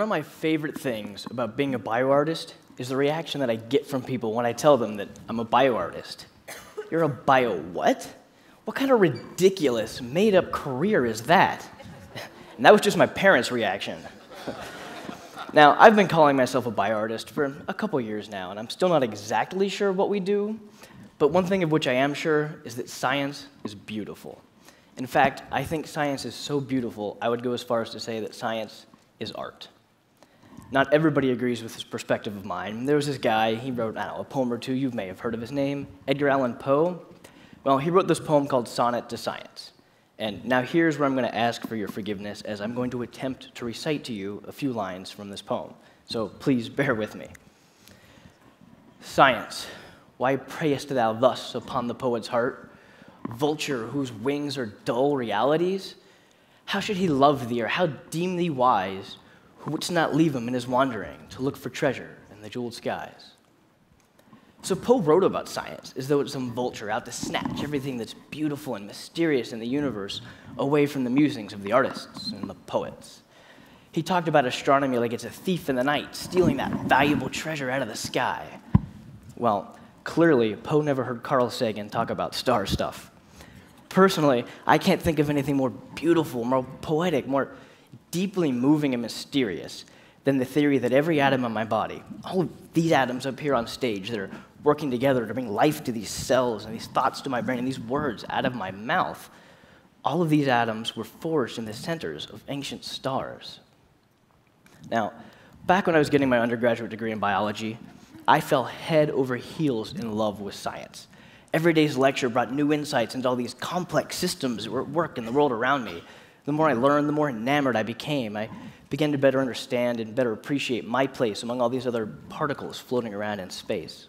One of my favorite things about being a bioartist is the reaction that I get from people when I tell them that I'm a bioartist. You're a bio what? What kind of ridiculous, made up career is that? And that was just my parents' reaction. now, I've been calling myself a bioartist for a couple years now, and I'm still not exactly sure what we do, but one thing of which I am sure is that science is beautiful. In fact, I think science is so beautiful, I would go as far as to say that science is art. Not everybody agrees with this perspective of mine. There was this guy, he wrote, I don't know, a poem or two, you may have heard of his name, Edgar Allan Poe. Well, he wrote this poem called Sonnet to Science. And now here's where I'm going to ask for your forgiveness as I'm going to attempt to recite to you a few lines from this poem. So please bear with me. Science, why preyest thou thus upon the poet's heart? Vulture whose wings are dull realities? How should he love thee, or how deem thee wise, who wouldst not leave him in his wandering to look for treasure in the jeweled skies? So Poe wrote about science as though it's some vulture out to snatch everything that's beautiful and mysterious in the universe away from the musings of the artists and the poets. He talked about astronomy like it's a thief in the night, stealing that valuable treasure out of the sky. Well, clearly, Poe never heard Carl Sagan talk about star stuff. Personally, I can't think of anything more beautiful, more poetic, more deeply moving and mysterious than the theory that every atom in my body, all of these atoms up here on stage that are working together to bring life to these cells and these thoughts to my brain and these words out of my mouth, all of these atoms were forged in the centers of ancient stars. Now, back when I was getting my undergraduate degree in biology, I fell head over heels in love with science. Every day's lecture brought new insights into all these complex systems that were at work in the world around me. The more I learned, the more enamored I became. I began to better understand and better appreciate my place among all these other particles floating around in space.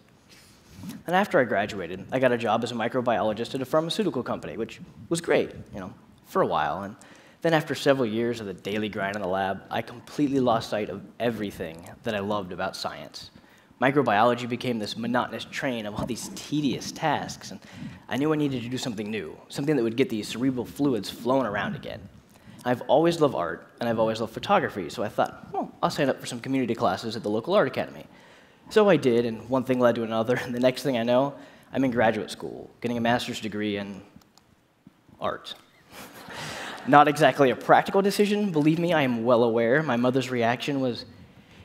And after I graduated, I got a job as a microbiologist at a pharmaceutical company, which was great, you know, for a while. And then after several years of the daily grind in the lab, I completely lost sight of everything that I loved about science. Microbiology became this monotonous train of all these tedious tasks, and I knew I needed to do something new, something that would get these cerebral fluids flowing around again. I've always loved art, and I've always loved photography, so I thought, well, I'll sign up for some community classes at the local art academy. So I did, and one thing led to another, and the next thing I know, I'm in graduate school, getting a master's degree in art. Not exactly a practical decision, believe me, I am well aware. My mother's reaction was,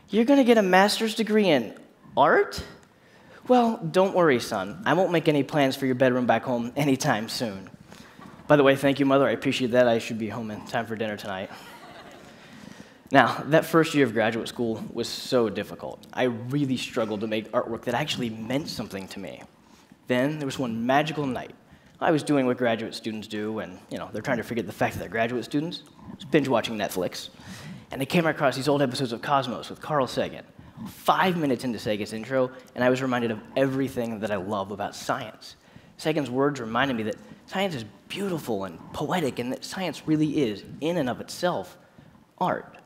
You're gonna get a master's degree in art? Well, don't worry, son. I won't make any plans for your bedroom back home anytime soon. By the way, thank you, mother. I appreciate that. I should be home in time for dinner tonight. Now, that first year of graduate school was so difficult. I really struggled to make artwork that actually meant something to me. Then there was one magical night. I was doing what graduate students do, and you know, they're trying to forget the fact that they're graduate students. I was binge watching Netflix, and I came across these old episodes of Cosmos with Carl Sagan. Five minutes into Sagan's intro, and I was reminded of everything that I love about science. Sagan's words reminded me that science is beautiful and poetic, and that science really is, in and of itself, art.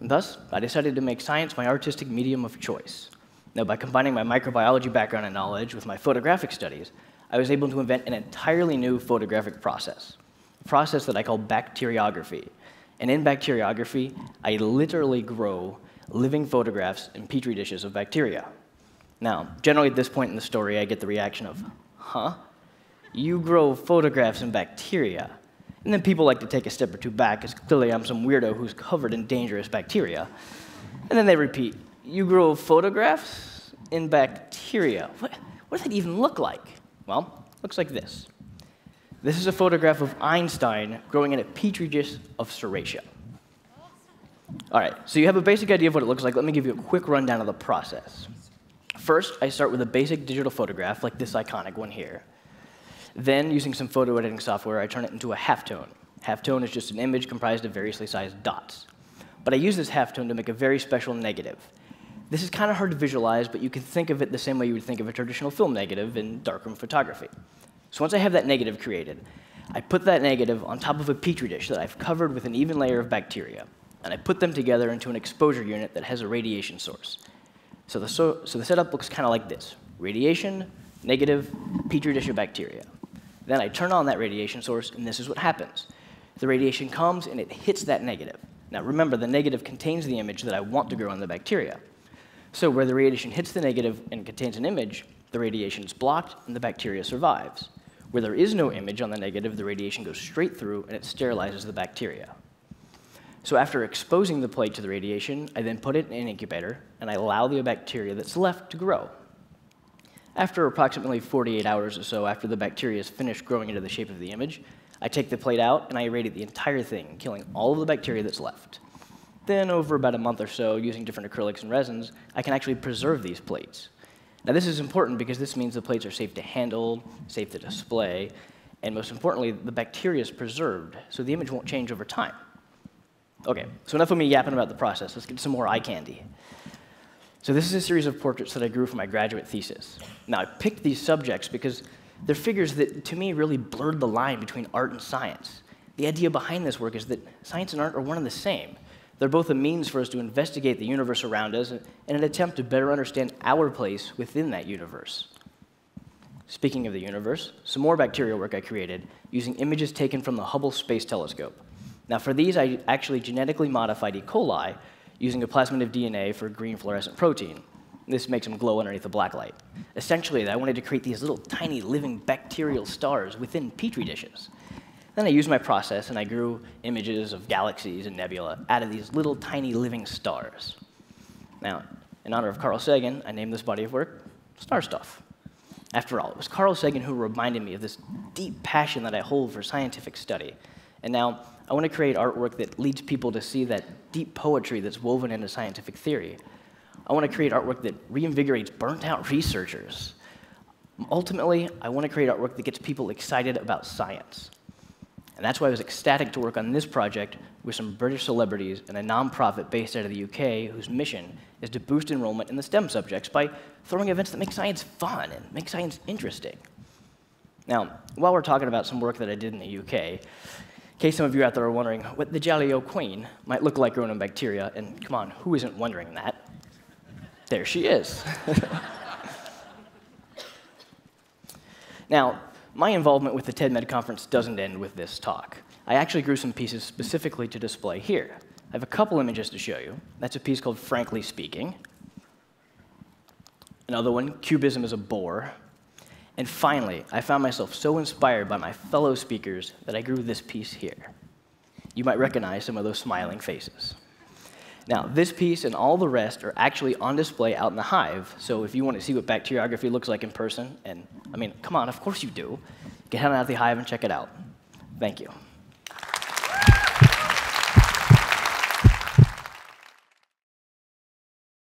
And thus, I decided to make science my artistic medium of choice. Now, by combining my microbiology background and knowledge with my photographic studies, I was able to invent an entirely new photographic process, a process that I call bacteriography. And in bacteriography, I literally grow living photographs in petri dishes of bacteria. Now, generally at this point in the story, I get the reaction of, huh? You grow photographs in bacteria? And then people like to take a step or two back, because clearly I'm some weirdo who's covered in dangerous bacteria. And then they repeat, You grow photographs in bacteria. What, what does that even look like? Well, looks like this. This is a photograph of Einstein growing in a petri dish of Serratia. All right, so you have a basic idea of what it looks like. Let me give you a quick rundown of the process. First, I start with a basic digital photograph, like this iconic one here. Then, using some photo editing software, I turn it into a halftone. Halftone is just an image comprised of variously sized dots. But I use this halftone to make a very special negative. This is kind of hard to visualize, but you can think of it the same way you would think of a traditional film negative in darkroom photography. So once I have that negative created, I put that negative on top of a petri dish that I've covered with an even layer of bacteria, and I put them together into an exposure unit that has a radiation source. So the, so, so the setup looks kind of like this. Radiation, negative, petri dish of bacteria. Then I turn on that radiation source, and this is what happens. The radiation comes and it hits that negative. Now remember, the negative contains the image that I want to grow in the bacteria. So where the radiation hits the negative and contains an image, the radiation is blocked and the bacteria survives. Where there is no image on the negative, the radiation goes straight through and it sterilizes the bacteria. So after exposing the plate to the radiation, I then put it in an incubator and I allow the bacteria that's left to grow. After approximately 48 hours or so after the bacteria has finished growing into the shape of the image, I take the plate out and I irradiate the entire thing, killing all of the bacteria that's left. Then over about a month or so, using different acrylics and resins, I can actually preserve these plates. Now this is important because this means the plates are safe to handle, safe to display, and most importantly, the bacteria is preserved, so the image won't change over time. Okay, so enough of me yapping about the process. Let's get some more eye candy. So this is a series of portraits that I grew for my graduate thesis. Now I picked these subjects because they're figures that, to me, really blurred the line between art and science. The idea behind this work is that science and art are one and the same. They're both a means for us to investigate the universe around us and an attempt to better understand our place within that universe. Speaking of the universe, some more bacterial work I created using images taken from the Hubble Space Telescope. Now, for these, I actually genetically modified E. coli using a plasmid of DNA for green fluorescent protein. This makes them glow underneath the black light. Essentially, I wanted to create these little tiny living bacterial stars within petri dishes. Then I used my process and I grew images of galaxies and nebula out of these little tiny living stars. Now, in honor of Carl Sagan, I named this body of work Star Stuff. After all, it was Carl Sagan who reminded me of this deep passion that I hold for scientific study. And now I want to create artwork that leads people to see that deep poetry that's woven into scientific theory. I want to create artwork that reinvigorates burnt out researchers. Ultimately, I want to create artwork that gets people excited about science. And that's why I was ecstatic to work on this project with some British celebrities and a nonprofit based out of the UK whose mission is to boost enrollment in the STEM subjects by throwing events that make science fun and make science interesting. Now, while we're talking about some work that I did in the UK, case some of you out there are wondering what the jolly old queen might look like growing in bacteria, and come on, who isn't wondering that? There she is. now, my involvement with the TEDMED conference doesn't end with this talk. I actually grew some pieces specifically to display here. I have a couple images to show you. That's a piece called Frankly Speaking. Another one, Cubism is a bore. And finally, I found myself so inspired by my fellow speakers that I grew this piece here. You might recognize some of those smiling faces. Now, this piece and all the rest are actually on display out in the hive, so if you want to see what bacteriography looks like in person, and I mean, come on, of course you do, get out of the hive and check it out. Thank you.